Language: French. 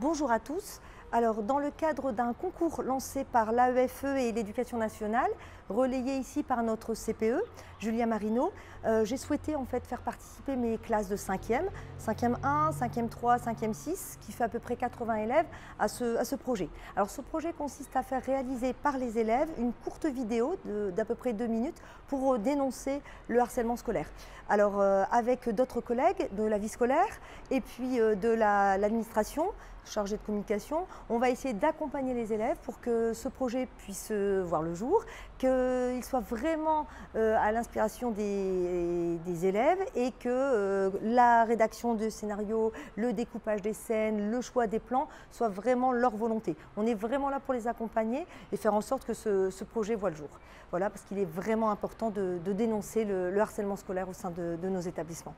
Bonjour à tous. Alors, dans le cadre d'un concours lancé par l'AEFE et l'éducation nationale, relayé ici par notre CPE, Julia Marino, euh, j'ai souhaité en fait faire participer mes classes de 5e, 5e 1, 5e 3, 5e 6, qui fait à peu près 80 élèves, à ce, projet. Alors, ce projet consiste à faire réaliser par les élèves une courte vidéo d'à peu près deux minutes pour dénoncer le harcèlement scolaire. Alors, euh, avec d'autres collègues de la vie scolaire et puis euh, de l'administration, chargée de communication, on va essayer d'accompagner les élèves pour que ce projet puisse euh, voir le jour, qu'il soit vraiment euh, à l'inspiration des, élèves et que euh, la rédaction de scénarios, le découpage des scènes, le choix des plans soit vraiment leur volonté. On est vraiment là pour les accompagner et faire en sorte que ce, projet voit le jour. Voilà, parce qu'il est vraiment important de, dénoncer le, harcèlement scolaire au sein de nos établissements.